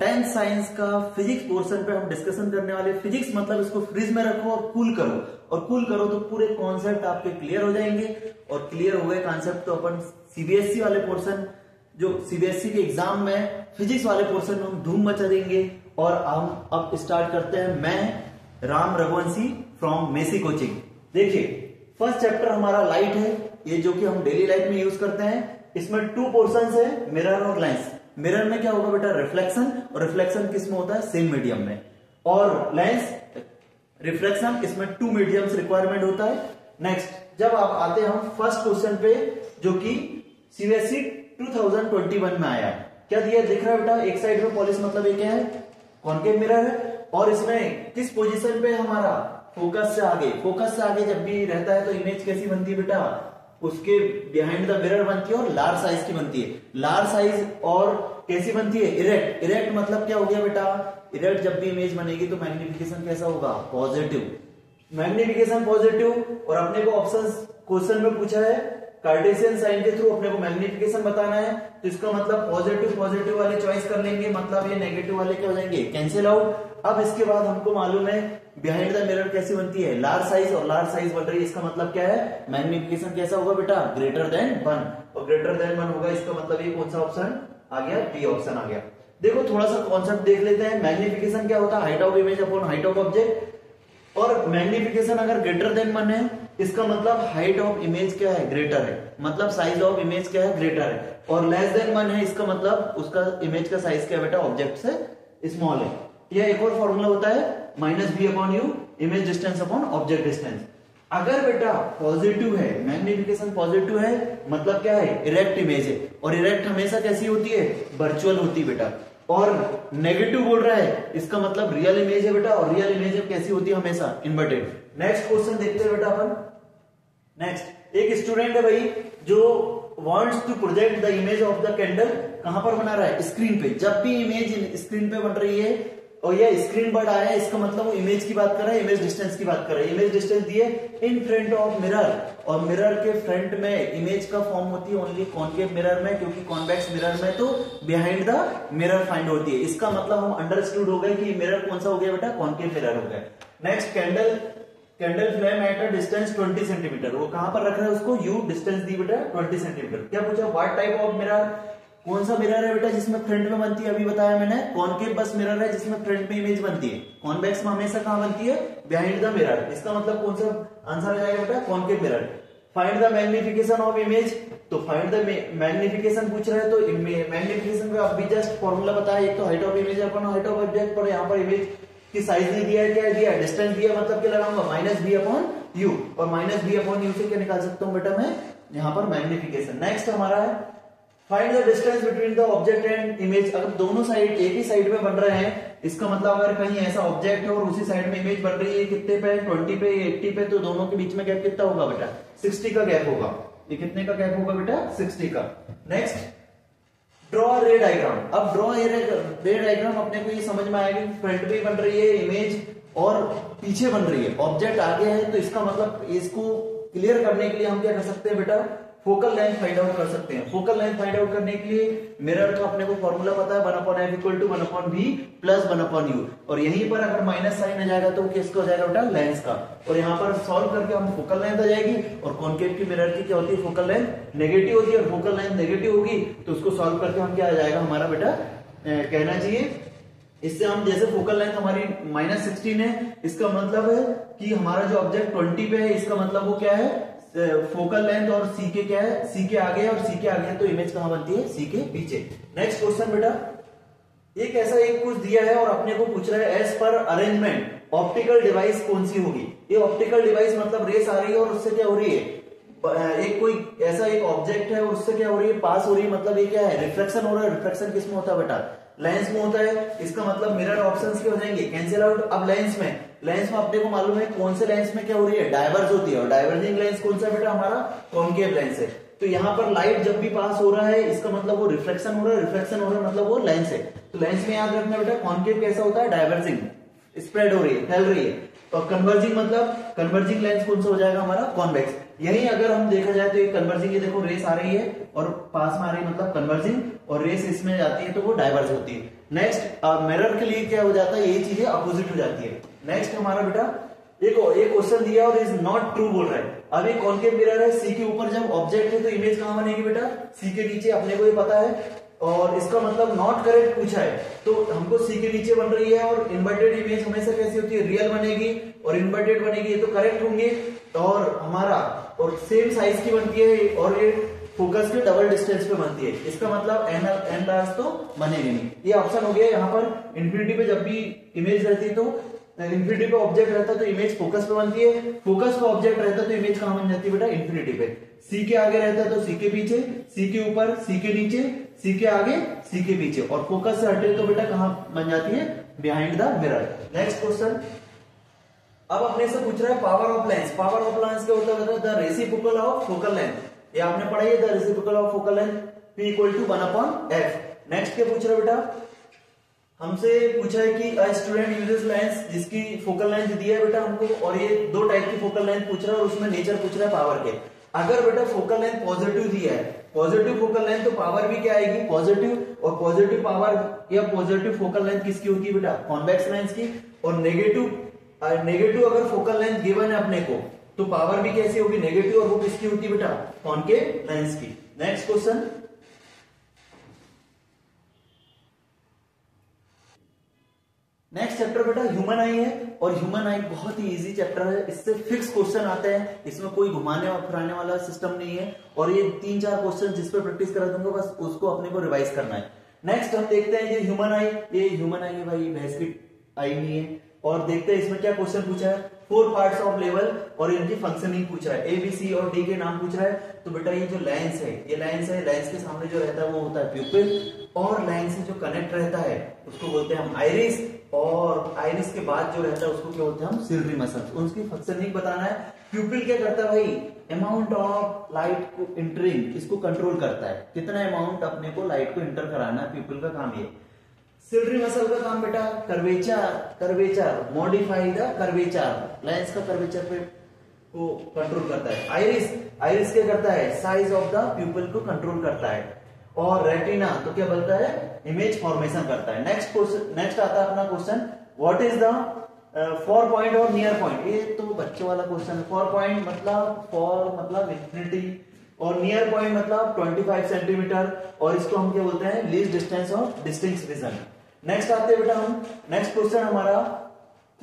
Tenth science का physics portion पे हम डिस्कशन करने वाले फिजिक्स मतलब इसको फ्रिज में रखो और कूल करो। और कूल करो तो पूरे कॉन्सेप्ट आपके क्लियर हो जाएँगे। और क्लियर हो गए कॉन्सेप्ट तो अपन सीबीएसई e वाले पोर्शन जो सीबीएसई e के एग्ज़ाम में फिजिक्स वाले पोर्शन में हम धूम मचा देंगे। और हम अब स्टार्ट करते हैं मैं, राम रघुवंशी फ्रॉम मेसी कोचिंग देखिए फ़र्स्ट चैप्टर हमारा लाइट है। ये जो कि हम डेली लाइफ में यूज़ करते हैं, इसमें टू पोर्शन है मिरर और लेंस मिरर में क्या होगा बेटा? रिफ्लेक्शन और रिफ्लेक्शन किसमें होता है? सेम मीडियम में. और लेंस रिफ्लेक्शन इसमें टू मीडियम्स रिक्वायरमेंट होता है. नेक्स्ट जब आप आते हैं हम फ़र्स्ट क्वेश्चन पे, जो कि सीबीएसई 2021 में आया क्या दिया दिख रहा है बेटा? एक साइड में पॉलिस मतलब क्या है? कॉन्केव मिरर है. और इसमें किस पोजीशन पे हमारा फोकस से आगे? फोकस से आगे जब भी रहता है तो इमेज कैसी बनती है बेटा? उसके बिहाइंड द मिरर बनती है और लार्ज साइज़ की बनती है। लार्ज साइज़ और कैसी बनती है? इरेक्ट इरेक्ट मतलब क्या हो गया बेटा? इरेक्ट जब भी इमेज बनेगी तो मैग्निफिकेशन कैसा होगा? पॉजिटिव मैग्निफिकेशन पॉजिटिव और अपने को ऑप्शन क्वेश्चन में पूछा है कार्टेशियन साइन के थ्रू अपने को मैग्निफिकेशन बताना है तो इसका मतलब पॉजिटिव पॉजिटिव वाले चॉइस कर लेंगे मतलब ये नेगेटिव वाले क्या हो जाएँगे? कैंसिल आउट अब इसके बाद हमको मालूम है बिहाइंड द मिरर कैसी बनती है? लार्ज साइज़ और लार्ज साइज़ बन रही है, इसका मतलब क्या है? मैग्निफिकेशन कैसा होगा बेटा? ग्रेटर देन वन और ग्रेटर देन वन होगा, इसका मतलब ये कौन सा ऑप्शन आ गया डी ऑप्शन आ गया. देखो, थोड़ा सा कॉन्सेप्ट देख लेते हैं। मैग्निफिकेशन क्या होता? है height of image upon height of object और मैग्निफिकेशन अगर ग्रेटर देन वन है इसका मतलब हाइट ऑफ़ इमेज क्या है? ग्रेटर है। मतलब साइज़ ऑफ़ इमेज क्या है? ग्रेटर है। और लेस देन वन है, इसका मतलब उसका इमेज का साइज़ क्या बेटा? ऑब्जेक्ट से स्मॉल है। यह एक और फॉर्मूला होता है minus V upon U image distance upon object distance अगर बेटा पॉजिटिव है मैग्निफिकेशन पॉजिटिव है मतलब क्या है? इरेक्ट इमेज है। और इरेक्ट हमेशा कैसी होती है? वर्चुअल होती है बेटा। और नेगेटिव बोल रहा है, इसका मतलब रियल इमेज है बेटा, और रियल इमेज कैसी होती है हमेशा? इन्वर्टेड नेक्स्ट क्वेश्चन देखते हैं बेटा अपन. नेक्स्ट एक स्टूडेंट है भाई, जो wants to project the image of the candle कहाँ पर बना रहा है? स्क्रीन पे। जब भी इमेज स्क्रीन पे बन रही है और ये स्क्रीन बर्ड आया है, इसका मतलब वो इमेज की बात कर रहा है इमेज डिस्टेंस की बात कर रहा है। इमेज डिस्टेंस दिए इन फ्रंट ऑफ़ मिरर और मिरर के फ्रंट में इमेज का फॉर्म होती है ओनली कॉन्केव मिरर में, क्योंकि कॉन्वेक्स मिरर में तो बिहाइंड द मिरर फाइंड होती है। इसका मतलब हम अंडरस्टूड हो गए कि मिरर कौन सा हो गया बेटा? कॉन्केव मिरर हो गया। Next candle candle flame at a distance 20 centimetre वो कहाँ पर रख रहे हैं उसको? यू डिस्टेंस दी बेटा 20 सेंटीमीटर क्या पूछा? व्हाट टाइप ऑफ़ मिरर कौन सा मिरर है बेटा जिसमें फ्रंट में बनती है? अभी बताया मैंने। कॉनकेव बस मिरर है जिसमें फ्रंट में इमेज बनती है? कॉन्वेक्स में हमेशा कहाँ बनती है? बिहाइंड द मिरर इसका मतलब कौन सा आंसर आ जाएगा बेटा? Concave mirror find the magnification of image तो फाइंड द मैग्निफिकेशन पूछ रहे तो मैग्निफिकेशन का अभी जस्ट फॉर्मूला बताया। एक तो height of image upon height of object पर यहाँ पर इमेज की साइज़ नहीं दिया है, क्या दिया डिस्टेंस दिया मतलब क्या लगाऊँगा? माइनस बी अपॉन यू और माइनस बी अपॉन यू से क्या निकाल सकता हूँ बेटा मैं? यहाँ पर मैग्निफिकेशन नेक्स्ट हमारा है find the distance between the object and image अगर दोनों साइड एक ही साइड में बन रहे हैं, इसका मतलब अगर कहीं ऐसा ऑब्जेक्ट है और उसी साइड में इमेज बन रही है कितने पे 20 पे 80 पे तो दोनों के बीच में गैप कितना होगा बेटा? 60 का गैप होगा। ये कितने का गैप होगा बेटा? 60 का। नेक्स्ट ड्रॉ रे डायग्राम अब ड्रॉ रे डायग्राम अपने को ये समझ में आएगा फ्रंट पे बन रही है इमेज और पीछे बन रही है। ऑब्जेक्ट आगे है तो इसका मतलब इसको क्लियर करने के लिए हम क्या कर सकते हैं बेटा? फोकल लेंथ फाइंड आउट कर सकते हैं। फोकल लेंथ फाइंड आउट करने के लिए मिरर का अपने को फॉर्मूला पता है one upon f equal to one upon v plus one upon u और यहीं पर अगर माइनस साइन आ जाएगा तो किसका हो जाएगा बेटा? लेंस का। और यहाँ पर सॉल्व करके हम फोकल लेंथ आ जाएगी। और कॉन्केव की मिरर की क्या होती है? फोकल लेंथ नेगेटिव होती है। और फोकल लेंथ नेगेटिव होगी तो उसको सॉल्व करके हम क्या आ जाएगा? हमारा बेटा कहना चाहिए, इससे हम जैसे फोकल लेंथ हमारी माइनस सिक्सटीन है, इसका मतलब है कि हमारा जो ऑब्जेक्ट ट्वेंटी पे है, इसका मतलब वो क्या है? फोकल लेंथ और सी के क्या है? सी के आगे और सी के आगे तो इमेज कहाँ बनती है? सी के पीछे। नेक्स्ट क्वेश्चन बेटा। एक ऐसा एक कुछ दिया है और अपने को पूछ रहा है as per arrangement optical device कौन सी होगी? ये ऑप्टिकल डिवाइस मतलब रेस आ रही है और उससे क्या हो रही है? एक कोई ऐसा एक ऑब्जेक्ट है और उससे क्या हो रही है? पास हो रही है मतलब ये क्या है? रिफ्लेक्शन हो रहा है। रिफ्लेक्शन किसमें होता है बेटा? लेंस में होता है, इसका मतलब मिरर ऑप्शन के हो जाएँगे। कैंसिल आउट अब लेंस में। लेंस में अपने को मालूम है कौन से लेंस में क्या हो रही है? डाइवर्ज होती है। और डाइवर्जिंग लेंस कौन सा बेटा? हमारा कॉन्केव लेंस है। तो यहाँ पर लाइट जब भी पास हो रहा है, इसका मतलब वो रिफ्लेक्शन हो रहा है। रिफ्लेक्शन हो रहा है मतलब वो लेंस है। तो लेंस में याद रखना बेटा कॉन्केव कैसा होता है? डाइवर्जिंग स्प्रेड हो रही है, फैल रही है। और कन्वर्जिंग मतलब कन्वर्जिंग लेंस कौन सा हो जाएगा? हमारा कॉन्वेक्स यही अगर हम देखा जाए तो ये कन्वर्जिंग ये देखो रेस आ रही है और पास में आ रही मतलब कन्वर्जिंग और रेस इसमें जाती है तो वो डाइवर्स होती है। नेक्स्ट मिरर के लिए क्या हो जाता है? यही चीज़ें अपोजिट हो जाती है। नेक्स्ट हमारा बेटा एक एक क्वेश्चन दिया और इज़ नॉट ट्रू बोल रहा है। अब एक कॉन्केव मिरर है? सी के ऊपर जब ऑब्जेक्ट है तो इमेज कहाँ बनेगी बेटा? सी के नीचे, अपने को ही पता है। और इसका मतलब नॉट करेक्ट पूछा है। तो हमको सी के नीचे बन रही है और इन्वर्टेड इमेज हमेशा कैसी होती है? रियल बनेगी और इन्वर्टेड बनेगी, ये तो करेक्ट होंगे। और हमारा सेम साइज़ की बनती है और ये फोकस के डबल डिस्टेंस पे बनती है। इसका मतलब एन एन तो बनेगी नहीं। ये ऑप्शन हो गया यहाँ पर। इन्फिनिटी पे जब भी इमेज रहती है तो इन्फिनिटी पे ऑब्जेक्ट रहता है तो इमेज फोकस पे बनती है। फोकस पे ऑब्जेक्ट रहता है तो इमेज कहाँ बन जाती है बेटा? इन्फिनिटी पे। सी के आगे रहता है तो सी के पीछे सी के ऊपर सी के नीचे सी के आगे सी के पीछे। और फोकस से हटे तो बेटा कहाँ बन जाती है? Behind the mirror next question अब अपने से पूछ रहा है power of lens power of lens क्या होता है the reciprocal of focal length ये आपने पढ़ा है the reciprocal of focal length P equal to one upon f next क्या पूछ रहा है बेटा? हमसे पूछा है कि अ स्टूडेंट यूजेस लेंस जिसकी फोकल लेंथ दिया है बेटा हमको, और ये दो टाइप की फोकल लेंथ पूछ रहा है, और उसमें नेचर पूछ रहा है पावर के। अगर बेटा फोकल लेंथ पॉजिटिव दिया है पॉजिटिव फोकल लेंथ तो पावर भी क्या आएगी? पॉजिटिव और पॉजिटिव पावर या पॉजिटिव फोकल लेंथ किसकी होती है बेटा? कॉन्वेक्स लेंस की। और नेगेटिव नेगेटिव अगर फोकल लेंथ गिवन है अपने को तो पावर भी कैसी होगी? नेगेटिव और वो किसकी होती बेटा? कॉनकेव लेंस की। नेक्स्ट क्वेश्चन नेक्स्ट चैप्टर बेटा ह्यूमन आई है, और ह्यूमन आई बहुत ही इजी चैप्टर है। इससे फिक्स क्वेश्चन आते हैं। इसमें कोई घुमाने और फिराने वाला सिस्टम नहीं है। और ये तीन चार क्वेश्चन जिस पर प्रैक्टिस करा दूँगा, बस उसको अपने को रिवाइज करना है। नेक्स्ट हम देखते हैं ये ह्यूमन आई ये ह्यूमन आई है भाई भैंस की आई नहीं है। और देखते हैं इसमें क्या क्वेश्चन पूछा है। फोर पार्ट्स ऑफ़ लेवल और इनकी फंक्शनिंग पूछ है। ए बी सी और डी के नाम पूछ रहा है। तो बेटा ये जो लेंस है, ये लेंस है लेंस के सामने जो रहता है वो होता है प्यूपिल और लेंस से जो कनेक्ट रहता है, उसको बोलते हैं हम आइरिस और आइरिस के बाद जो रहता है उसको क्या बोलते हैं हम? सिल्वरी मसल उसकी फंक्शनिंग बताना है। प्यूपिल क्या करता है भाई? अमाउंट ऑफ़ लाइट को इंटरिंग इसको कंट्रोल करता है? कितना अमाउंट अपने को लाइट को इंटर कराना है? प्यूपिल का काम ये। सिल्वरी मसल का काम बेटा curvature curvature modify the curvature lens का कर्वेचर पे को कंट्रोल करता है। आइरिस आइरिस क्या करता है? साइज़ ऑफ़ द प्यूपल को कंट्रोल करता है। और रेटिना तो क्या बोलता है? इमेज फॉर्मेशन करता है। नेक्स्ट क्वेश्चन नेक्स्ट आता है अपना question what is the far point और नियर पॉइंट ये तो बच्चों वाला क्वेश्चन है। फोर पॉइंट मतलब फोर मतलब इंफिनिटी और नियर पॉइंट मतलब 25 सेंटीमीटर और इसको हम क्या बोलते हैं? Least distance of distinct vision next आते हैं बेटा हम। नेक्स्ट क्वेश्चन हमारा,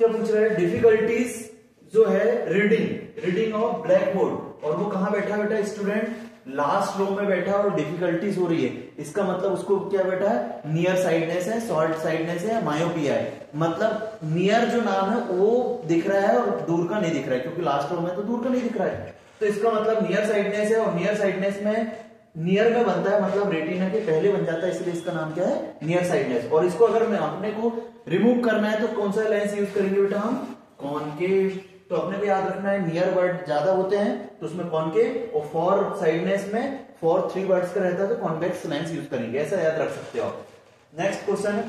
क्या पूछ रहे हैं? डिफिकल्टीज जो है reading reading of black board और वो कहा बैठा बेटा स्टूडेंट लास्ट रो में बैठा और डिफिकल्टीज हो रही है। इसका मतलब उसको क्या बैठा है? नियर साइडनेस है शॉर्ट साइडनेस है मायोपिया है। मतलब नियर जो नाम है, वो दिख रहा है और दूर का नहीं दिख रहा है, क्योंकि लास्ट रो में तो दूर का नहीं दिख रहा है। तो इसका मतलब नियर साइडनेस है और नियर साइडनेस में नियर में बनता है मतलब रेटिना के पहले बन जाता है, इसलिए इसका नाम क्या है? नियर साइडनेस और इसको अगर मैं अपने को रिमूव करना है तो कौन सा लेंस यूज़ करेंगे बेटा हम? कॉनकेव तो अपने को याद रखना है नियर वर्ड ज़्यादा होते हैं तो उसमें कॉनकेव और फॉर साइडनेस में फॉर थ्री वर्ड्स का रहता है तो कॉन्वेक्स लेंस यूज़ करेंगे। ऐसा याद रख सकते हो नेक्स्ट क्वेश्चन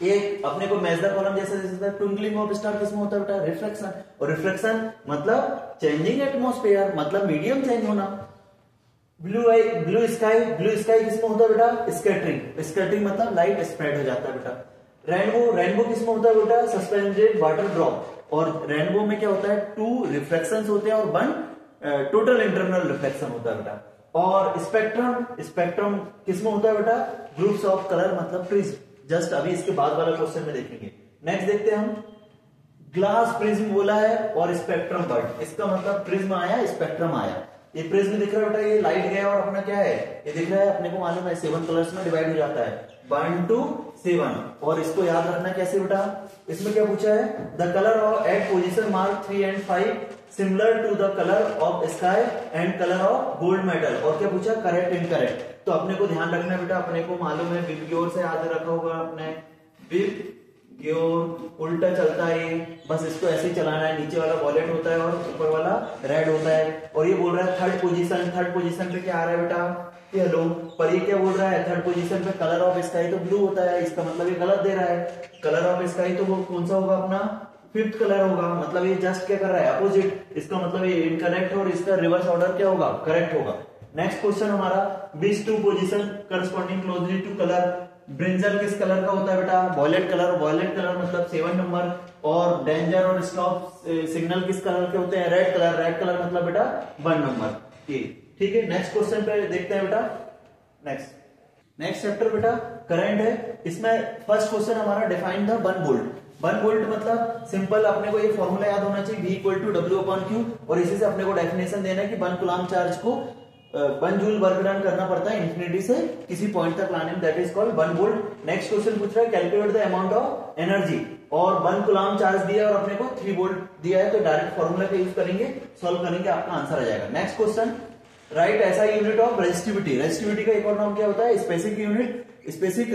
एक, अपने को मेजर कॉलम जैसे जैसे ट्विंकलिंग ऑफ़ स्टार किसमें होता है बेटा? रिफ्लेक्शन और रिफ्लेक्शन मतलब चेंजिंग एटमोस्फेयर मतलब मीडियम चेंज होना। Blue eye blue sky blue sky किसमें होता है बेटा? स्कैटरिंग स्कैटरिंग मतलब लाइट स्प्रेड हो जाता है बेटा। रेनबो रेनबो किसमें होता है बेटा? सस्पेंडेड वाटर ड्रॉप और रेनबो में क्या होता है? टू रिफ्लेक्शन होते हैं और वन टोटल इंटरनल रिफ्लेक्शन होता है बेटा। और स्पेक्ट्रम स्पेक्ट्रम किसमें होता है बेटा? ग्रुप्स ऑफ़ कलर मतलब प्रिज्म जस्ट अभी इसके बाद वाला क्वेश्चन में देखेंगे। नेक्स्ट देखते हैं हम। ग्लास प्रिज्म बोला है और स्पेक्ट्रम वर्ड इसका मतलब प्रिज्म आया स्पेक्ट्रम आया। ये प्रिज्म दिख रहा है, बेटा, ये लाइट गया और अपना क्या है? ये दिख रहा है, अपने को मालूम है सेवन कलर्स में डिवाइड हो जाता है। वन टू सेवन और इसको याद रखना कैसे, बेटा? इसमें क्या पूछा है? The colour of at position mark three and five similar to the colour of sky and colour of gold medal और क्या पूछा? करेक्ट इन करेक्ट तो अपने को ध्यान रखना बेटा, अपने को मालूम है बिग से याद रखा होगा अपने बिग क्योर उल्टा चलता है बस इसको ऐसे चलाना है, नीचे वाला वॉलेट होता है और ऊपर वाला रेड होता है। और ये बोल रहा है थर्ड पोजीशन थर्ड पोजीशन पे क्या आ रहा है बेटा? ये हेलो पर ये क्या बोल रहा है थर्ड पोजीशन पे कलर ऑफ़ स्काई तो ब्लू होता है, इसका मतलब ये गलत दे रहा है। कलर ऑफ़ स्काई तो वो कौन सा होगा अपना? फिफ्थ कलर होगा मतलब ये जस्ट क्या कर रहा है अपोजिट इसका मतलब ये इनकरेक्ट और इसका रिवर्स ऑर्डर क्या होगा? करेक्ट होगा। नेक्स्ट क्वेश्चन हमारा बीस two position corresponding closely to colour brinjal किस कलर का होता है बेटा? Violet colour. वॉयलेट कलर मतलब सेवन नंबर। और डेंजर और स्टॉप सिग्नल किस कलर के होते हैं? Red colour. रेड कलर मतलब बेटा वन नंबर। ठीक है? नेक्स्ट क्वेश्चन पे देखते हैं बेटा। नेक्स्ट। नेक्स्ट चैप्टर बेटा, करंट है। इसमें फ़र्स्ट क्वेश्चन हमारा define the one volt one volt मतलब सिंपल अपने को ये फॉर्मूला याद होना चाहिए, v equal to W upon Q और इसी से अपने को डेफिनेशन देना है कि वन कुलाम चार्ज को वन जूल वर्क डन करना पड़ता है इंफिनिटी से किसी पॉइंट तक लाने में. That is called one volt next question पूछ रहा है calculate the amount of energy और वन कुलाम चार्ज दिया और अपने को थ्री वोल्ट दिया है तो डायरेक्ट फॉर्मूला का यूज़ करेंगे सॉल्व करेंगे आपका आंसर आ जाएगा. नेक्स्ट क्वेश्चन राइट ऐसा यूनिट ऑफ़ रेजिस्टिविटी रेजिस्टिविटी का एक और नाम क्या होता है? स्पेसिफिक यूनिट स्पेसिफिक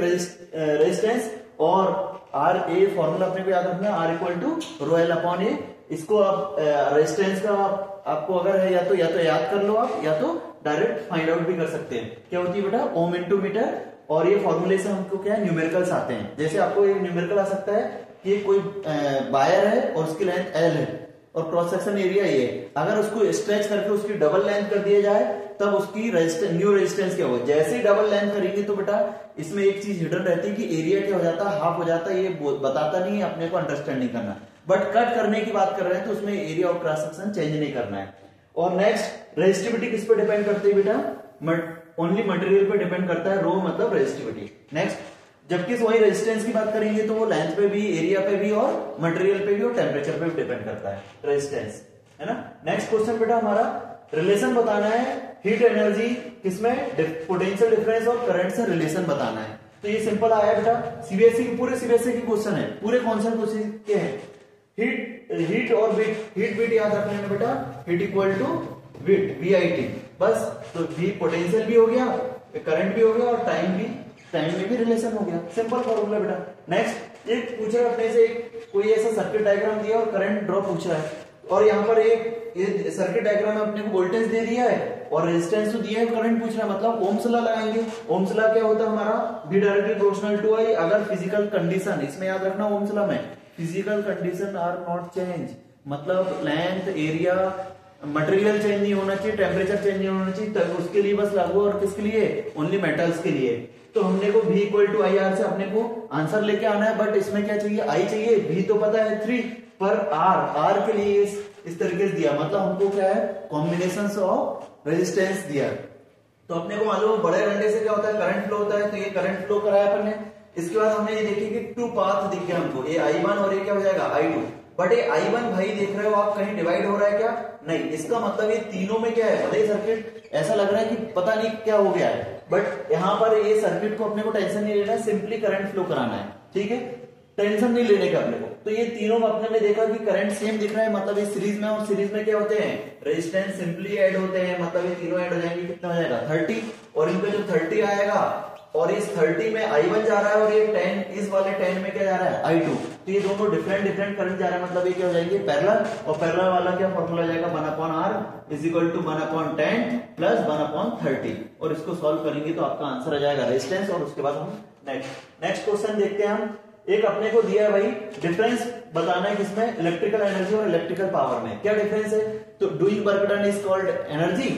रेजिस्टेंस और आर ए फॉर्मूला अपने को याद रखना R equal to rho l upon A इसको आप रेजिस्टेंस का आप, आपको अगर है या तो या तो याद कर लो आप या तो डायरेक्ट फाइंड आउट भी कर सकते हैं। क्या होती है बेटा? ओम इंटू मीटर, और ये फॉर्मूले से हमको क्या है? न्यूमेरिकल्स आते हैं। जैसे आपको एक न्यूमेरिकल आ सकता है कि कोई वायर है और उसकी लेंथ एल है, और क्रॉस सेक्शन एरिया ये अगर उसको स्ट्रेच करके उसकी डबल लेंथ कर दिया जाए, तब उसकी रेजिस्टेंस न्यू रेजिस्टेंस क्या होगा? जैसे ही डबल लेंथ करेंगे तो बेटा, इसमें एक चीज़ हिडन रहती है कि एरिया क्या हो जाता है? हाफ़ हो जाता है, ये बताता नहीं है, अपने को अंडरस्टैंड नहीं करना। बट कट करने की बात कर रहे हैं तो उसमें area of cross section change नहीं करना है। और नेक्स्ट रेजिस्टिविटी किस पे डिपेंड करती है बेटा? ओनली मटेरियल पे डिपेंड करता है रो मतलब रेजिस्टिविटी नेक्स्ट जबकि वही रेजिस्टेंस की बात करेंगे तो वो लेंथ पे भी एरिया पे भी और मटेरियल पे भी और टेम्परेचर पे भी डिपेंड करता है रेजिस्टेंस है ना? नेक्स्ट क्वेश्चन बेटा हमारा रिलेशन बताना है हीट एनर्जी किसमें? पोटेंशियल डिफरेंस और करंट से रिलेशन बताना है. तो ये सिंपल आया बेटा सीबीएसई के, पूरे सीबीएसई के क्वेश्चन है. पूरे कॉन्सेप्ट क्वेश्चन के हैं? हीट हीट और बीट हीट बीट याद रखना है बेटा? Heat equal to beat V I T बस तो भी पोटेंशियल भी हो गया करंट भी हो गया और टाइम भी टाइम में भी रिलेशन हो गया. सिंपल फॉर्मूला बेटा. नेक्स्ट एक पूछ रहा अपने से, एक कोई ऐसा सर्किट डायग्राम दिया और करंट ड्रॉ पूछ रहा है. और यहाँ पर एक सर्किट डायग्राम अपने को वोल्टेज दे दिया है और रेजिस्टेंस तो दिया है करंट पूछ रहा है. मतलब ओम्स ला लगाएँगे. ओम्स ला क्या होता है हमारा? V directly proportional to I अगर फ़िज़िकल कंडीशन इसमें याद रखना ओम्स ला में. Physical condition are not change मतलब लेंथ एरिया मटेरियल चेंज नहीं होना चाहिए टेम्परेचर चेंज नहीं होना चाहिए तो उसके लिए बस लागू और किसके लिए? ओनली मेटल्स के लिए। तो हमने को v equal to I R से अपने को आंसर लेके आना है बट इसमें क्या चाहिए? आई चाहिए v तो पता है थ्री पर आर आर के लिए इस, इस तरीके से दिया। मतलब हमको क्या है? कॉम्बिनेशन ऑफ़ रेजिस्टेंस दिया। तो अपने को मालूम बड़े डंडे से क्या होता है? करंट फ्लो होता है तो ये करंट फ्लो कराया अपन इसके बाद हमने ये देखी कि टू पाथ दिख हमको। ये आई वन और ये क्या हो जाएगा? आई टू बट ये आई वन भाई देख रहे हो आप, कहीं डिवाइड हो रहा है क्या? नहीं। इसका मतलब ये तीनों में क्या है? भले सर्किट ऐसा लग रहा है कि पता नहीं क्या हो गया है। बट यहाँ पर ये सर्किट को अपने को टेंशन नहीं लेना है सिंपली करंट फ्लो कराना है। ठीक है? टेंशन नहीं लेने का अपने को। तो ये तीनों में अपने ने देखा कि करंट सेम दिख रहा है मतलब इस सीरीज़ में और सीरीज़ में क्या होते हैं? रेजिस्टेंस सिंपली ऐड होते हैं। मतलब ये तीनों ऐड हो जाएँगे, कितना हो जाएगा? थर्टी और इनका जो थर्टी आएगा और इस 30 में I1 जा रहा है और ये 10 इस वाले 10 में क्या जा रहा है? I2 तो ये दोनों डिफरेंट डिफरेंट करंट जा रहा है। मतलब ये क्या हो जाएँगे? पैरेलल और पैरेलल वाला क्या फॉर्मूला जाएगा? One upon R is equal to one upon ten plus one upon thirty और इसको सॉल्व करेंगे तो आपका आंसर आ जाएगा रेजिस्टेंस और उसके बाद हम नेक्स्ट नेक्स्ट क्वेश्चन देखते हैं हम। एक अपने को दिया है भाई डिफरेंस बताना है किसमें? इलेक्ट्रिकल एनर्जी और इलेक्ट्रिकल पावर में। क्या डिफरेंस है? तो doing work done is called energy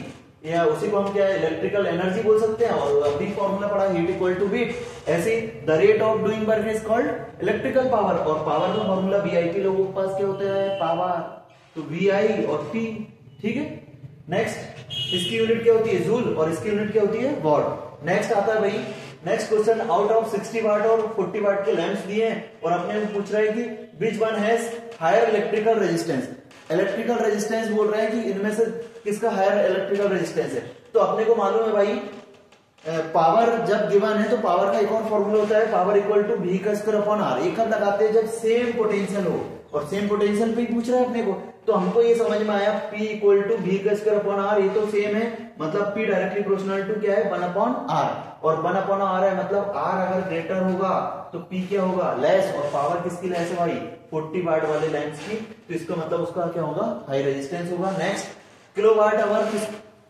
या उसी को हम क्या इलेक्ट्रिकल एनर्जी बोल सकते हैं, और अभी फॉर्मूला पड़ा हीट इक्वल टू बीट ऐसे the rate of doing work is called electrical power और पावर का फॉर्मूला वीआईपी लोगों के पास क्या होता है पावर तो वी आई और पी ठीक है? नेक्स्ट इसकी यूनिट क्या होती है जूल और इसकी यूनिट क्या होती है वॉट नेक्स्ट आता है भाई next question out of 60 watt और 40 वाट के लैंप्स दिए हैं, और अपने पूछ रहे हैं कि which one has higher electrical resistance electrical resistance बोल रहे हैं कि इनमें से किसका हायर इलेक्ट्रिकल रेजिस्टेंस है? तो अपने को मालूम है भाई पावर जब गिवन है तो पावर का एक और फॉर्मूला होता है पावर इक्वल टू भी का स्क्वायर अपॉन आर एक लगाते हैं जब सेम पोटेंशियल हो, और सेम पोटेंशियल पे पूछ रहा है अपने को। तो हमको ये समझ में आया, P इक्वल टू भी का स्क्वायर अपॉन आर ये तो सेम है मतलब P डायरेक्टली प्रोपोर्शनल टू क्या है? वन अपॉन आर और वन अपॉन आर है मतलब आर अगर ग्रेटर होगा तो P क्या होगा? लेस और पावर किसकी लेस है भाई? 40 वाट वाले लाइन्स की तो इसका मतलब उसका क्या होगा? हाई रेजिस्टेंस होगा। नेक्स्ट किलो वाट आवर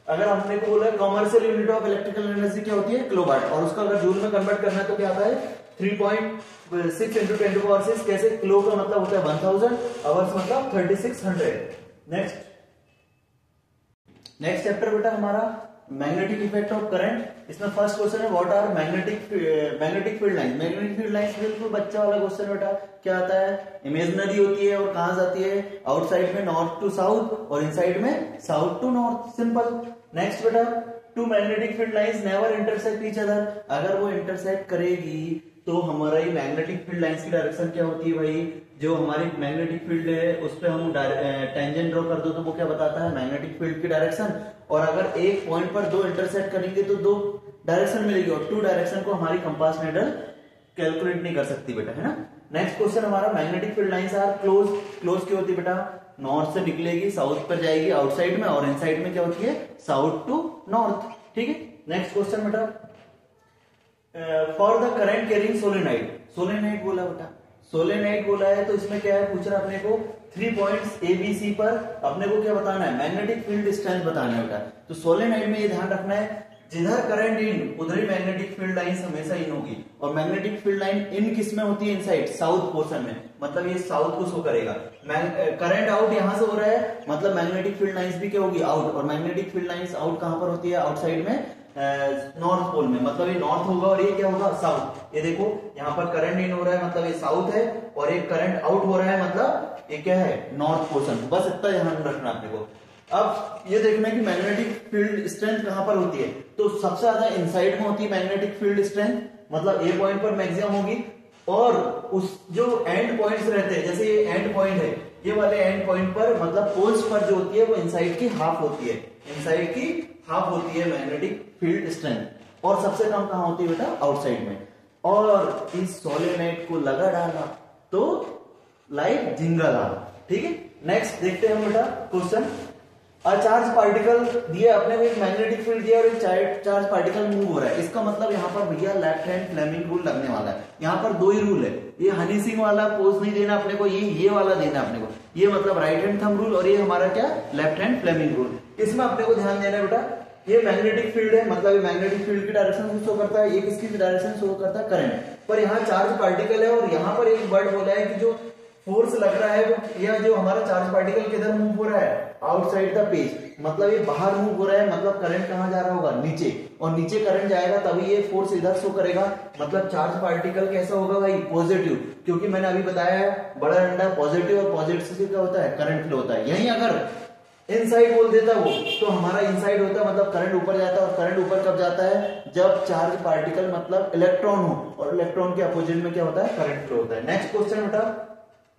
अगर हमने को बोला commercial unit of electrical energy क्या होती है? किलो वाट और उसका अगर जूल में कन्वर्ट करना है तो क्या आता है? Three point six into twenty power six कैसे? किलो का मतलब होता है वन थाउज़ेंड आवर्स मतलब thirty six hundred next next chapter बेटा हमारा मैग्नेटिक इफ़ेक्ट ऑफ़ करंट इसमें फ़र्स्ट क्वेश्चन है what are magnetic magnetic field line magnetic field line बिल्कुल बच्चा वाला क्वेश्चन बेटा। क्या आता है? इमेजनरी होती है और कहा जाती है? आउटसाइड में नॉर्थ टू साउथ और इनसाइड में south to north simple next बेटा two magnetic field lines never intersect each other अगर वो इंटरसेक्ट करेगी तो हमारा मैग्नेटिक फ़ील्ड लाइंस की डायरेक्शन क्या होती है भाई? जो हमारी मैग्नेटिक फ़ील्ड है, उस पर हम टेंजेंट ड्रॉ कर दो तो वो क्या बताता है? मैग्नेटिक फ़ील्ड की डायरेक्शन और अगर एक पॉइंट पर दो इंटरसेक्ट करेंगे तो दो डायरेक्शन मिलेगी और टू डायरेक्शन को हमारी कंपास नेडल कैलकुलेट नहीं कर सकती बेटा, है ना? नेक्स्ट क्वेश्चन हमारा magnetic field lines are close close क्या होती है बेटा? नॉर्थ से निकलेगी साउथ पर जाएगी आउटसाइड में और इनसाइड में क्या होती है? साउथ टू नॉर्थ ठीक है? नेक्स्ट क्वेश्चन बेटा for the current carrying solenoid solenoid बोला बेटा। सोलेनाइड बोला है तो इसमें क्या है? पूछ रहा अपने को। Three points A B C पर। अपने को क्या बताना है? मैग्नेटिक फ़ील्ड स्ट्रेंथ बताना है बेटा। तो सोलेनाइड में ये ध्यान रखना है, जिधर करंट इन उधर ही मैग्नेटिक फ़ील्ड लाइंस हमेशा इन होगी। और मैग्नेटिक फ़ील्ड लाइन इन किसमें होती है? इनसाइड साउथ पोर्शन में। मतलब ये साउथ को शो करेगा। करंट आउट यहाँ से हो रहा है मतलब मैग्नेटिक फ़ील्ड लाइंस भी क्या होगी? आउट और मैग्नेटिक फ़ील्ड लाइंस आउट कहाँ पर होती है? आउटसाइड में नॉर्थ पोल में। मतलब ये नॉर्थ होगा और ये क्या होगा? साउथ ये देखो, यहाँ पर करंट इन हो रहा है मतलब ये साउथ है और एक करंट आउट हो रहा है मतलब ये क्या है? नॉर्थ पोर्शन बस इतना ध्यान रखना अपने को। अब ये देखना कि मैग्नेटिक फ़ील्ड स्ट्रेंथ कहाँ पर होती है? तो सबसे ज़्यादा इनसाइड में होती है मैग्नेटिक फ़ील्ड स्ट्रेंथ मतलब ए पॉइंट पर मैक्सिमम होगी और उस जो एंड पॉइंट्स रहते हैं, जैसे ये एंड पॉइंट है, ये वाले एंड पॉइंट पर मतलब पोल्स पर जो होती है, वो इनसाइड की हाफ़ होती है। इनसाइड की हाफ़ होती है मैग्नेटिक फ़ील्ड स्ट्रेंथ और सबसे कम कहा होती है बेटा? आउटसाइड में। और इस सोलेनाइट को लगा डाला तो लाइट जिंगल आ ठीक है? नेक्स्ट देखते हैं बेटा क्वेश्चन चार्ज पार्टिकल दिया अपने को एक मैग्नेटिक फ़ील्ड दिया और एक चार्ज पार्टिकल मूव हो रहा है। इसका मतलब यहाँ पर भैया लेफ़्ट हैंड फ्लेमिंग रूल लगने वाला है। यहाँ पर दो ही रूल है। ये हनी सिंह वाला पोज नहीं देना अपने को, ये ये वाला देना अपने को। ये मतलब राइट हैंड थम रूल और ये हमारा क्या? लेफ़्ट हैंड फ्लेमिंग रूल इसमें अपने को ध्यान देना है बेटा, ये मैग्नेटिक फ़ील्ड है मतलब ये मैग्नेटिक फ़ील्ड की डायरेक्शन शो करता है एक इसकी डायरेक्शन शो करता है? करंट पर यहाँ चार्ज पार्टिकल है और यहाँ पर एक वर्ड बोला है कि जो फोर्स लग रहा है, वो या जो हमारा चार्ज पार्टिकल किधर मूव हो रहा है? आउटसाइड द पेज मतलब ये बाहर मूव हो रहा है मतलब करंट कहाँ जा रहा होगा? नीचे. और नीचे करंट जाएगा, तभी ये फोर्स इधर शो करेगा. मतलब चार्ज पार्टिकल कैसा होगा भाई? पॉजिटिव क्योंकि मैंने अभी बताया है, बड़ा डंडा पॉजिटिव और पॉजिटिव से क्या होता है? करंट फ्लो होता है. यही अगर इनसाइड बोल देता वो। तो हमारा इनसाइड होता है मतलब करंट ऊपर जाता है और करंट ऊपर कब जाता है? जब चार्ज पार्टिकल मतलब इलेक्ट्रॉन हो। और इलेक्ट्रॉन के अपोजिट में क्या होता है? करंट फ्लो होता है। नेक्स्ट क्वेश्चन बेटा।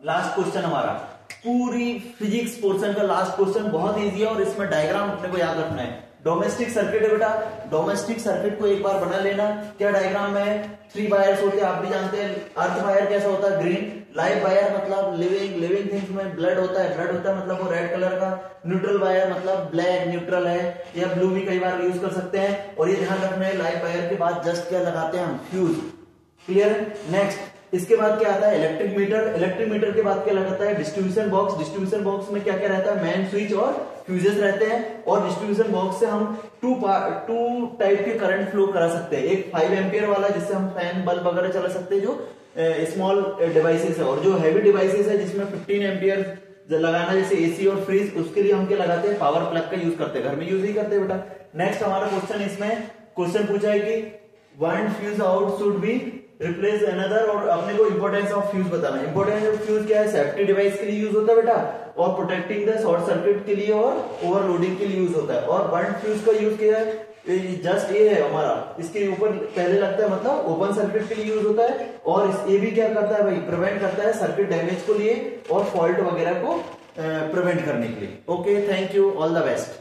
लास्ट क्वेश्चन हमारा। पूरी फिजिक्स पोर्शन का लास्ट क्वेश्चन बहुत ईजी है और इसमें डायग्राम अपने को याद रखना है। डोमेस्टिक सर्किट है बेटा। डोमेस्टिक सर्किट को एक बार बना लेना। क्या डायग्राम में थ्री वायर्स होते हैं, आप भी जानते हैं। अर्थ वायर कैसा होता है? ग्रीन लाइव वायर मतलब लिविंग लिविंग थिंग्स में ब्लड होता है। ब्लड होता है मतलब वो रेड कलर का। न्यूट्रल वायर मतलब ब्लैक न्यूट्रल है। या ब्लू भी कई बार यूज़ कर सकते हैं। और ये ध्यान रखना है लाइव वायर के बाद जस्ट क्या लगाते हैं हम? फ्यूज क्लियर नेक्स्ट इसके बाद क्या आता है? इलेक्ट्रिक मीटर इलेक्ट्रिक मीटर के बाद क्या लगाता है? डिस्ट्रीब्यूशन बॉक्स डिस्ट्रीब्यूशन बॉक्स में क्या क्या रहता है? मैन स्विच और फ्यूजेस रहते हैं। और डिस्ट्रीब्यूशन बॉक्स से हम टू टू टाइप के करंट फ्लो करा सकते हैं। एक फाइव एम्पियर वाला जिससे हम फ़ैन बल्ब वगैरह चला सकते हैं, जो स्मॉल डिवाइसेस है। और जो हैवी डिवाइसेस है, जिसमें फिफ्टीन एम्पियर लगाना जैसे एसी और फ्रिज उसके लिए हम क्या लगाते हैं? पावर प्लग का यूज़ करते हैं। घर में यूज़ ही करते हैं बेटा। नेक्स्ट हमारा क्वेश्चन इसमें क्वेश्चन पूछा है कि one fuse out should be replace another और अपने को इंपोर्टेंस ऑफ़ फ्यूज बताना। इंपोर्टेंस ऑफ़ फ्यूज क्या है? सेफ्टी डिवाइस के लिए यूज़ होता है बेटा। और प्रोटेक्टिंग द शॉर्ट सर्किट के लिए और ओवरलोडिंग के लिए यूज़ होता है। और बर्न फ्यूज का यूज़ किया है? जस्ट ये है हमारा। इसके ऊपर पहले लगता है मतलब ओपन सर्किट के लिए यूज़ होता है। और ये भी क्या करता है भाई? प्रिवेंट करता है सर्किट डैमेज को लिए और फॉल्ट वगैरह को प्रिवेंट करने के लिए। Okay thank you all the best